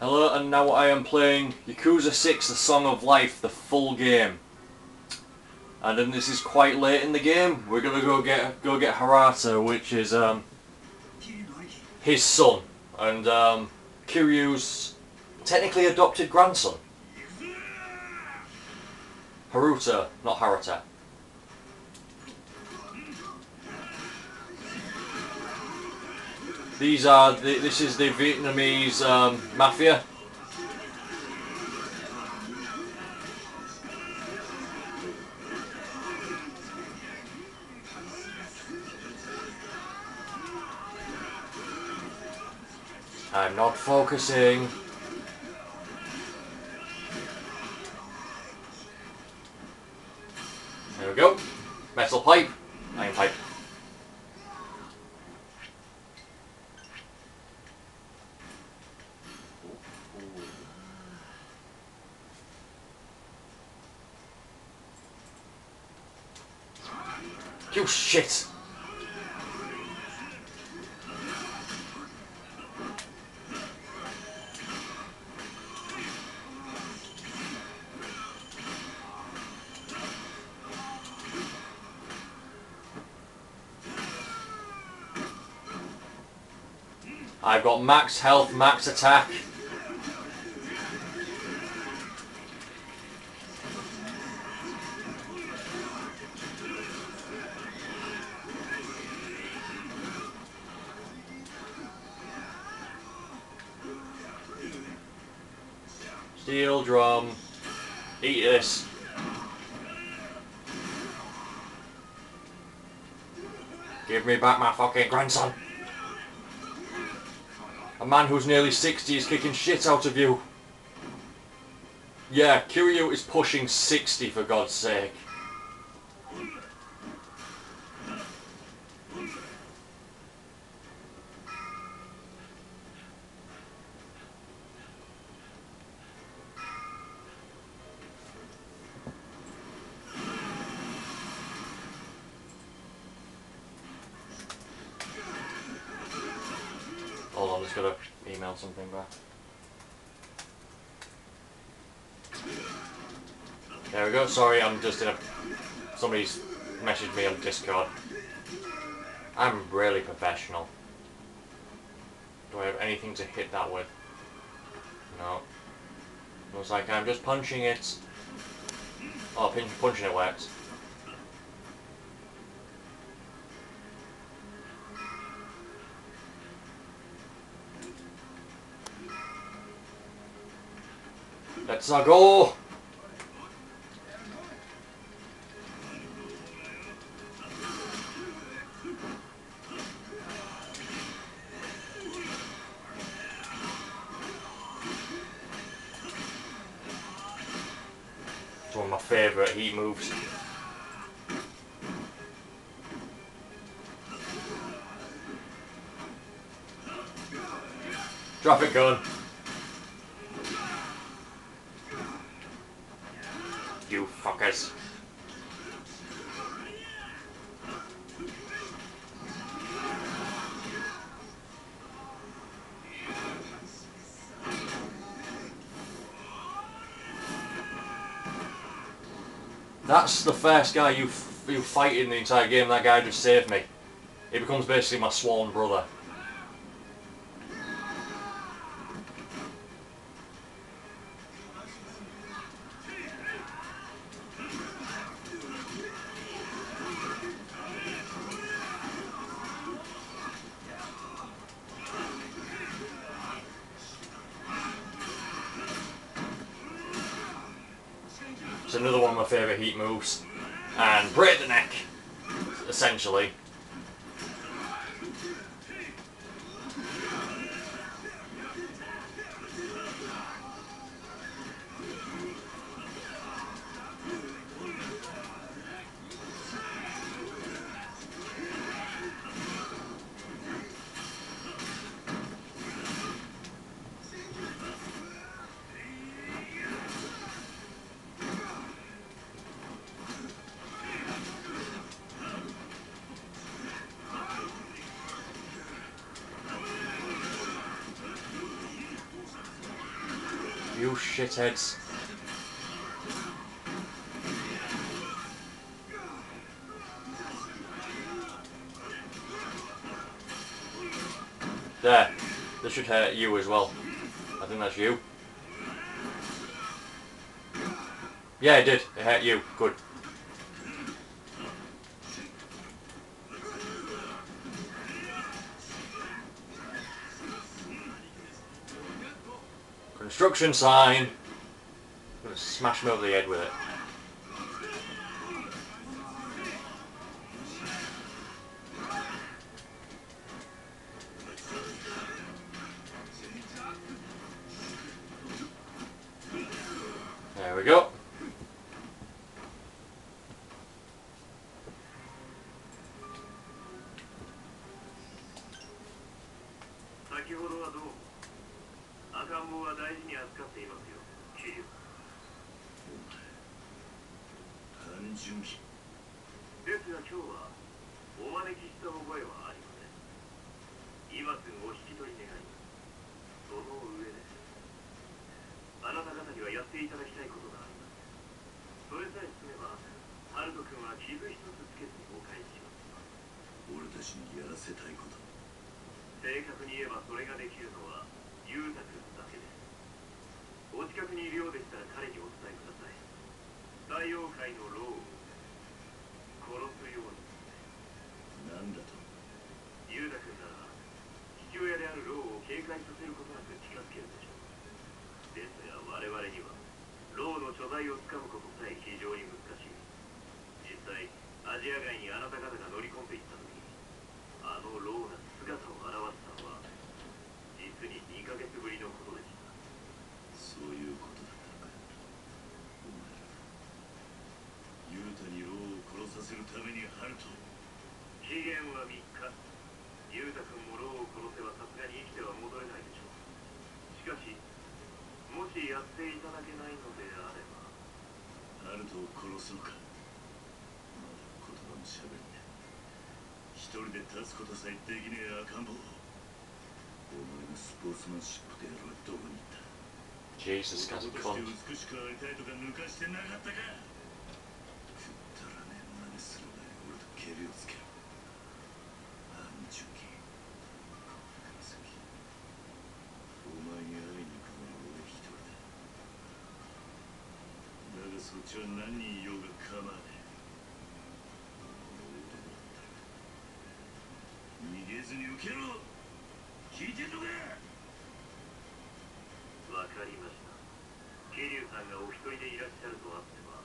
Hello, and now I am playing Yakuza 6 The Song of Life, the full game. And then this is quite late in the game. We're gonna go get go get Harata, which is um, his son, and um, Kiryu's technically adopted grandson. Haruta, not Harata. These are the, this is the Vietnamese um, mafia. I'm not focusing. You shit! I've got max health, max attack. Steel drum. Eat this. Give me back my fucking grandson. A man who's nearly 60 is kicking shit out of you. Yeah, Kiryu is pushing 60 for God's sake. Just gotta email something back. There we go. Sorry, I'm just in a. Somebody's messaged me on Discord. I'm really professional. Do I have anything to hit that with? No. Looks like I'm just punching it. Oh, punching it works. Let's go! It's one of my favourite heat moves. Drop it gun. That's the first guy you you fight in the entire game. That guy just saved me. He becomes basically my sworn brother. Another one of my favourite heat moves. And break the neck, essentially. You shitheads. There. This should hurt you as well. I think that's you. Yeah, it did. It hurt you. Good. Construction sign. I'm gonna smash him over the head with it. There we go. 赤ん坊は大事に扱っていますよ。桐生単純気ですが今日はお招きした覚えはありません。今すぐお引き取り願いますその上です。あなた方にはやっていただきたいことがあります。それさえ済めばハルト君は傷一つつけずにお返しします。俺たちにやらせたいこと。正確に言えばそれができるのはユータ君だけですお近くにいるようでしたら彼にお伝えください大妖怪のローを殺すようになんだとユータ君なら父親であるローを警戒させることなく近づけるでしょうですが我々にはローの所在をつかむことさえ非常に難しい。実際アジア外にあなた方が乗り込んでいった時あのローが姿を現したのは実に2ヶ月ぶりのことでしたそういうことだったのかお前らユータにローを殺させるためにハルト期限は3日ユータ君もローを殺せばさすがに生きては戻れないでしょうしかしもしやっていただけないのであればハルトを殺すのか？まだ言葉もしゃべんね一人で立つことさえできねえ赤ん坊。お前のスポーツマンシップでやろうどこに行った？Jesus, guy's a cunt. ずに受けろ聞いてんのか？わかりました。桐生さんがお一人でいらっしゃるとあっては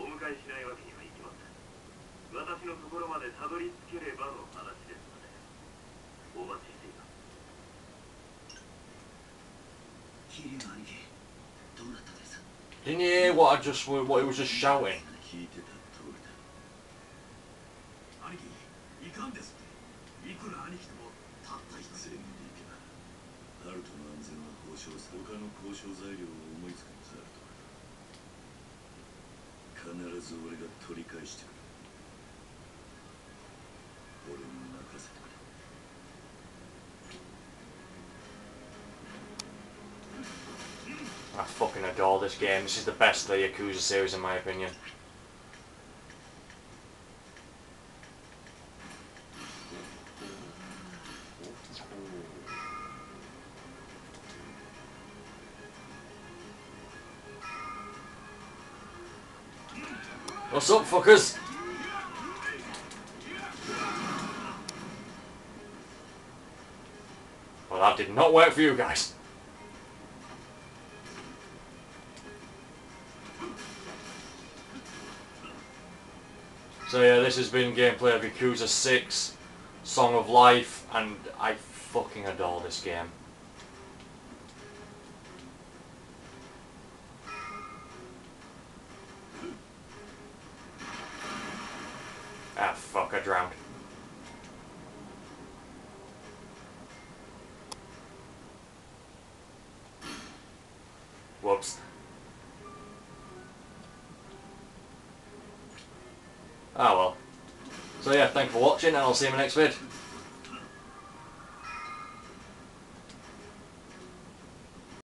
お迎えしないわけにはいきません。私のところまでたどり着ければの話ですのでお待ちしています。桐生兄貴どうなったです？Didn't you hear what I just what he was just shouting? 聞いてた通りだ。兄貴いかんです ルトの安全は保証す他の交渉材料を思いつくはずあると必ず俺が取り返してくる俺に任せてくれ I fucking adore this game. This is the best of the Yakuza series in my opinion. What's up, fuckers? Well, that did not work for you guys. So yeah, this has been gameplay of Yakuza 6, Song of Life, and I fucking adore this game. Drowned. Whoops. Ah well. So yeah, thank you for watching and I'll see you in my next vid.